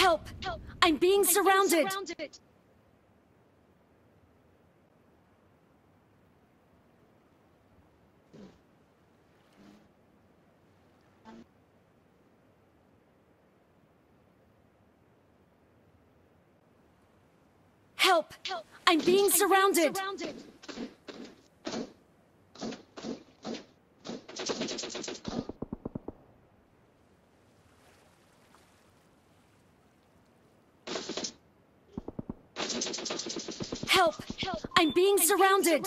Help! I'm being surrounded! Help! I'm being surrounded! Help! I'm being surrounded!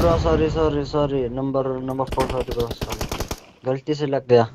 Bro sorry sorry sorry number number four sorry bro sorry गलती से लग गया।